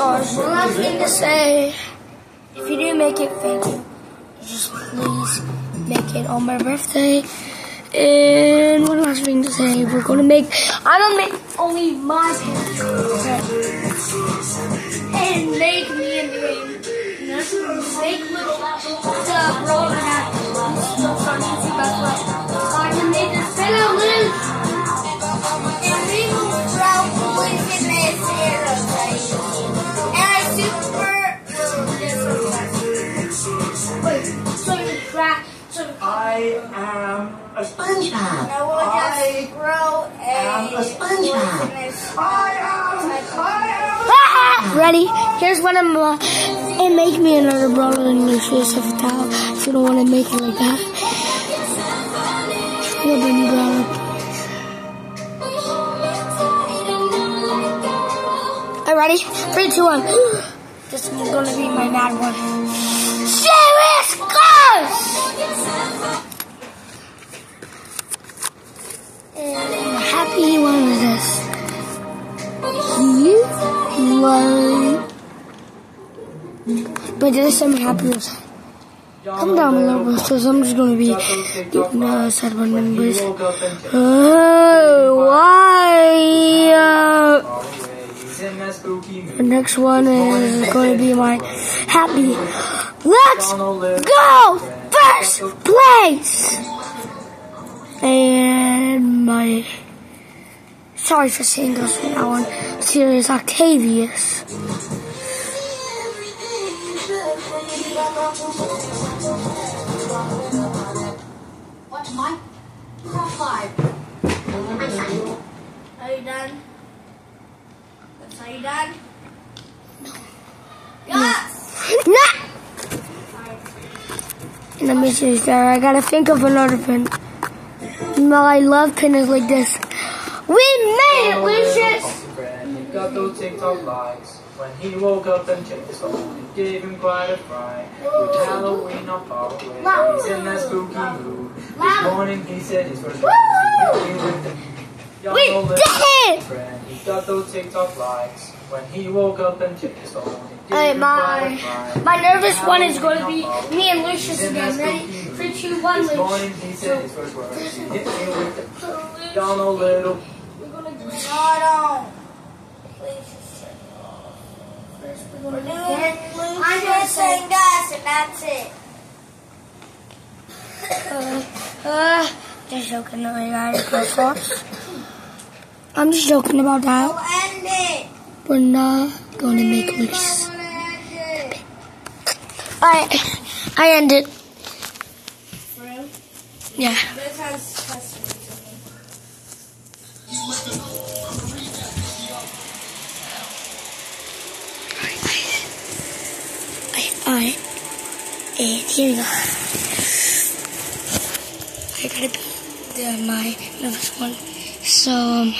stars. One last thing to say. If you do make it, thank you. Just please make it on my birthday. And one last thing to say, we're gonna make, I'm gonna make only my parents and make me and Dwayne. Make little the bro I am a SpongeBob. Now we'll I just grow a am a SpongeBob. poisonous. I am. I am. Ready? Here's what I'm. Uh, and make me another brother in your face of a towel. If you don't want to make it like that. You'll be my brother. Alright, ready? Three, two, one. This is gonna be my mad one. Serious cause! And happy one is this. He like but there's some happiness. Come down below because I'm just gonna be getting uh, sad and checked Oh, why? Uh, the next one is going to be my happy. Let's go first place. And my sorry for saying this from now on. Serious Octavius. What's mine? Top five. Are you done? That's are you done? Yes! Nah. Let me see there. I gotta think of another pin. My love pin is like this. We made it, Lucius. Got those TikTok likes. When he woke up and checked his phone, it gave him quite a fright. With Halloween far away, he's in that spooky mood. This morning he said his first words. We old did it! friend. He got those TikTok likes. When he woke up and checked his phone, it Alright, my quite a fright. my nervous one is going to be me and Lucius again. Ready? Three, two, one, morning Lucius. he said his first words. He hit me with the Donald Little. We're do No, no. Please just say first. We're gonna doing do it. I'm gonna Lucius say. and that's it. Uh, uh, just joking. No, I go first. I'm just joking about that. end it. We're not gonna make Please, Lucius. I end it. I I it. For real? Yeah. This has customers in it. Alright. And here we go. I gotta be the, my nervous one. So, um,